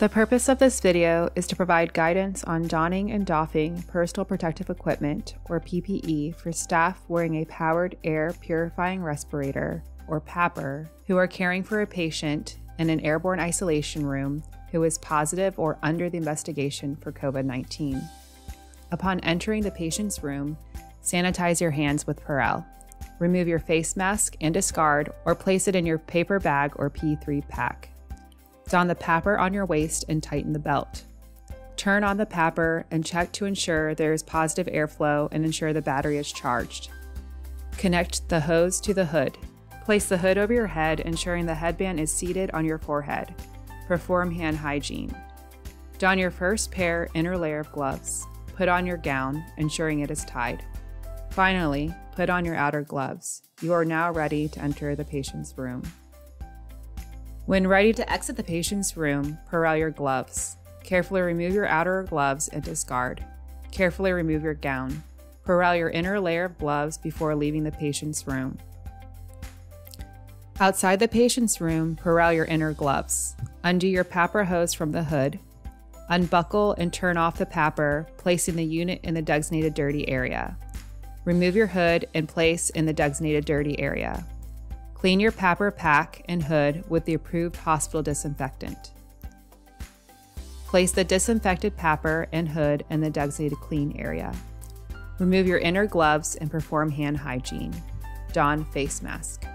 The purpose of this video is to provide guidance on donning and doffing personal protective equipment, or PPE, for staff wearing a powered air purifying respirator, or PAPR, who are caring for a patient in an airborne isolation room who is positive or under the investigation for COVID 19. Upon entering the patient's room, sanitize your hands with Purell. Remove your face mask and discard or place it in your paper bag or P3 pack. Don the PAPR on your waist and tighten the belt. Turn on the PAPR and check to ensure there is positive airflow and ensure the battery is charged. Connect the hose to the hood. Place the hood over your head, ensuring the headband is seated on your forehead. Perform hand hygiene. Don your first pair inner layer of gloves. Put on your gown, ensuring it is tied. Finally, put on your outer gloves. You are now ready to enter the patient's room. When ready to exit the patient's room, Purell your gloves. Carefully remove your outer gloves and discard. Carefully remove your gown. Purell your inner layer of gloves before leaving the patient's room. Outside the patient's room, Purell your inner gloves. Undo your PAPR hose from the hood. Unbuckle and turn off the PAPR, placing the unit in the designated dirty area. Remove your hood and place in the designated dirty area. Clean your PAPR pack and hood with the approved hospital disinfectant. Place the disinfected PAPR and hood in the designated clean area. Remove your inner gloves and perform hand hygiene. Don face mask.